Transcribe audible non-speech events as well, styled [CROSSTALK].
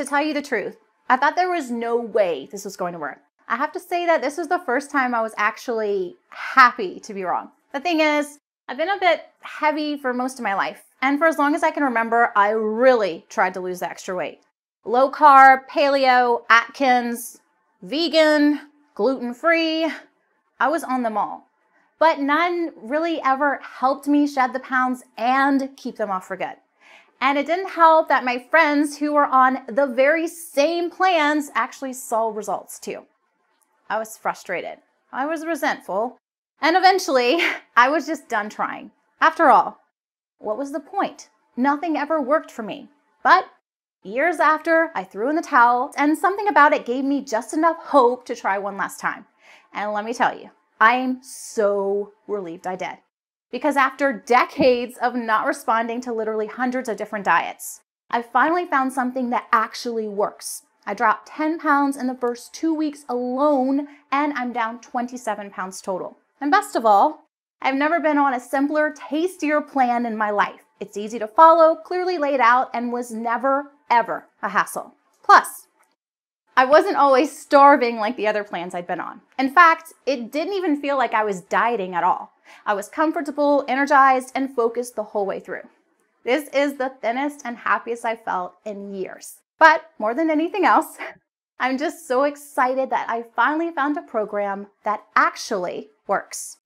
To tell you the truth, I thought there was no way this was going to work. I have to say that this was the first time I was actually happy to be wrong. The thing is, I've been a bit heavy for most of my life, and for as long as I can remember, I really tried to lose the extra weight. Low carb, paleo, Atkins, vegan, gluten free, I was on them all. But none really ever helped me shed the pounds and keep them off for good. And it didn't help that my friends who were on the very same plans actually saw results too. I was frustrated. I was resentful. And eventually, [LAUGHS] I was just done trying. After all, what was the point? Nothing ever worked for me. But years after, I threw in the towel, and something about it gave me just enough hope to try one last time. And let me tell you, I am so relieved I did. Because after decades of not responding to literally hundreds of different diets, I finally found something that actually works. I dropped 10 pounds in the first two weeks alone, and I'm down 27 pounds total. And best of all, I've never been on a simpler, tastier plan in my life. It's easy to follow, clearly laid out, and was never, ever a hassle. Plus, I wasn't always starving like the other plans I'd been on. In fact, it didn't even feel like I was dieting at all. I was comfortable, energized, and focused the whole way through. This is the thinnest and happiest I've felt in years. But more than anything else, [LAUGHS] I'm just so excited that I finally found a program that actually works.